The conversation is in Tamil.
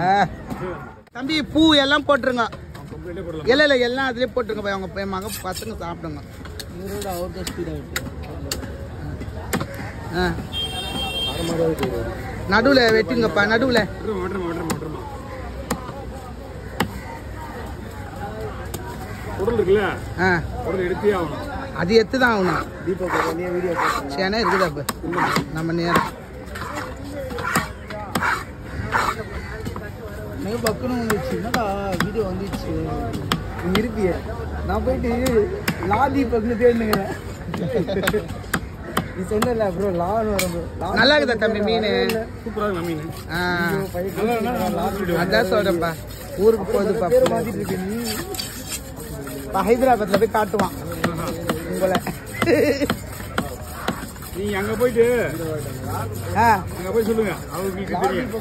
ஆ. தம்பி பூ எல்லாம் போட்டுருங்க. இல்ல இல்ல எல்லாம் அதுலயே போட்டுருங்க. போய் அவங்க போய் மக பசங்க சாப்பிடுங்க. நடுவுல வெட்டுங்கப்பா நடுவுல. அது எத்து தான் ஆகணும் சேனா இருக்குது நம்ம நேரம். மிக பக்குன்னு வந்துச்சு. என்னடா வீடியோ வந்துச்சு? இருப்பிய. நான் போயிட்டு லா தீபக்னு தேடினுங்கிறேன் நீ சொன்னல ப்ரோ லான்னு வரும் நல்லா இருக்குதா தம்பி மீன்? சூப்பராக மீன். அதான் சொல்றேன்ப்பா. ஊருக்கு போகுதுப்பா பேர் மாத்திட்டு இருக்க நீ. இப்ப ஹைதராபாத்ல போய் காட்டுவான். உங்களை. நீங்க அங்க போயிட்டு அங்க போய் சொல்லுங்க. அவங்களுக்கு தெரியும்.